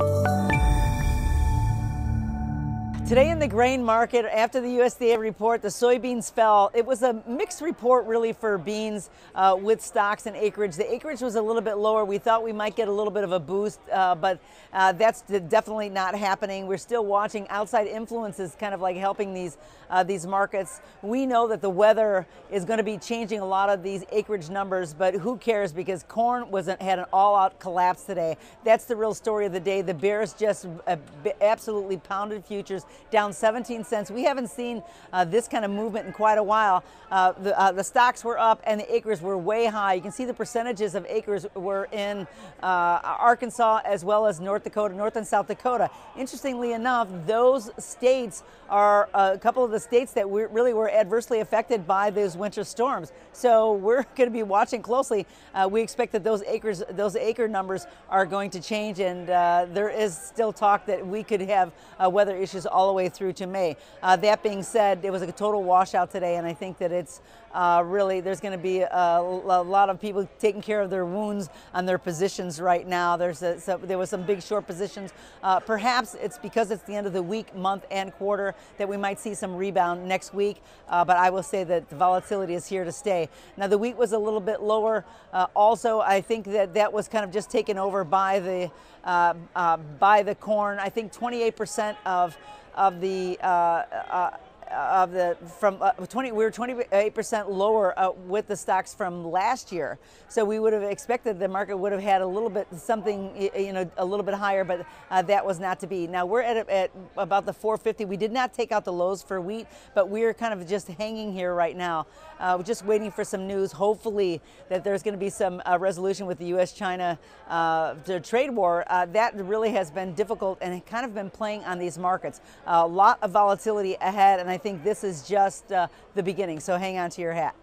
Thank you. Today in the grain market, after the USDA report, the soybeans fell. It was a mixed report really for beans uh, with stocks and acreage. The acreage was a little bit lower. We thought we might get a little bit of a boost, uh, but uh, that's definitely not happening. We're still watching outside influences kind of like helping these, uh, these markets. We know that the weather is going to be changing a lot of these acreage numbers, but who cares because corn was had an all-out collapse today. That's the real story of the day. The bears just uh, absolutely pounded futures down 17 cents. We haven't seen uh, this kind of movement in quite a while. Uh, the, uh, the, stocks were up and the acres were way high. You can see the percentages of acres were in uh, Arkansas as well as North Dakota, North and South Dakota. Interestingly enough, those states are uh, a couple of the states that we really were adversely affected by those winter storms. So we're going to be watching closely. Uh, we expect that those acres, those acre numbers are going to change, and there is still talk that we could have weather issues all all the way through to May. Uh, that being said, it was a total washout today, and I think that it's uh, really, there's going to be a, a, lot of people taking care of their wounds on their positions right now. There's a, so there was some big short positions. Uh, perhaps it's because it's the end of the week, month, and quarter that we might see some rebound next week, uh, but I will say that the volatility is here to stay. Now, the wheat was a little bit lower. Uh, also, I think that that was kind of just taken over by the, uh, by the corn. I think 28% of of the uh, uh, of the from uh, 20 we were 28 percent lower uh, with the stocks from last year. So we would have expected the market would have had a little bit something you know a little bit higher but uh, that was not to be. Now we're at, at about the 450 we did not take out the lows for wheat but we're kind of just hanging here right now uh, just waiting for some news. Hopefully that there's going to be some uh, resolution with the US China uh, trade war. That really has been difficult and kind of been playing on these markets. A lot of volatility ahead and I think this is just uh, the beginning. So hang on to your hat.